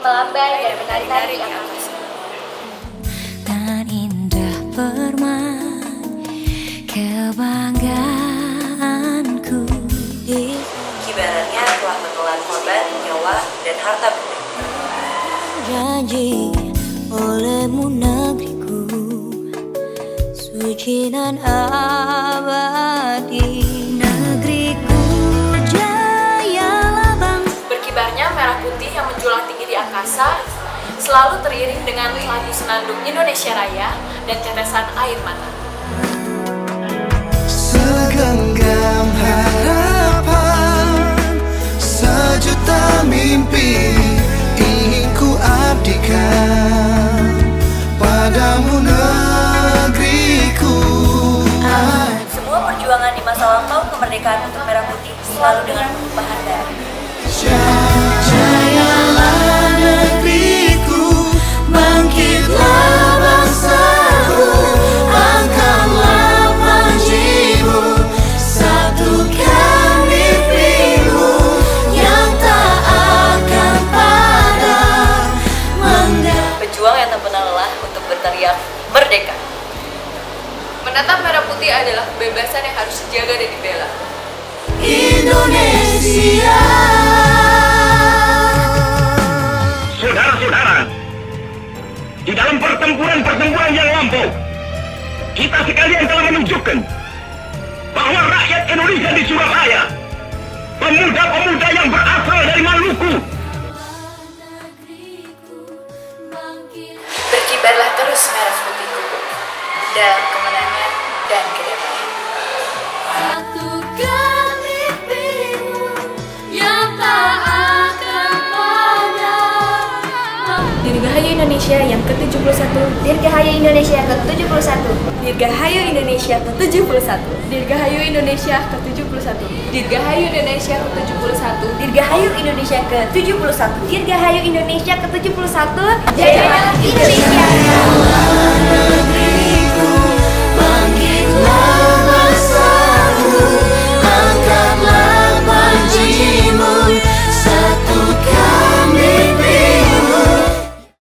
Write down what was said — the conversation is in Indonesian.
melambai dan menari-nari di angkasa. Tan indah permai kebanggaanku Kibarannya telah menelan korban, nyawa, dan harta benda. Janji olehmu negeriku Suci dan abadi selalu teriring dengan lagu senandung Indonesia Raya dan tetesan air mata. Segenggam harapan Sejuta mimpi Ingin ku abdikan Padamu negeriku Semua perjuangan di masa lampau kemerdekaan untuk merah putih selalu dengan Menatap merah putih adalah kebebasan yang harus dijaga dan dibela. Indonesia Saudara-saudara, di dalam pertempuran-pertempuran yang lampau, kita sekalian telah menunjukkan bahwa rakyat Indonesia di Surabaya, pemuda-pemuda yang berasal dari Maluku, Berkibarlah terus merah putihku dalam kemenangan dan akan padam Dirgahayu Indonesia yang ke-71 Dirgahayu Indonesia ke-71. Dirgahayu Indonesia ke-71 Dirgahayu Indonesia ke-71 Dirgahayu Indonesia ke-71 Dirgahayu Indonesia ke-71. Dirgahayu Indonesia ke-71. Jayalah Indonesia.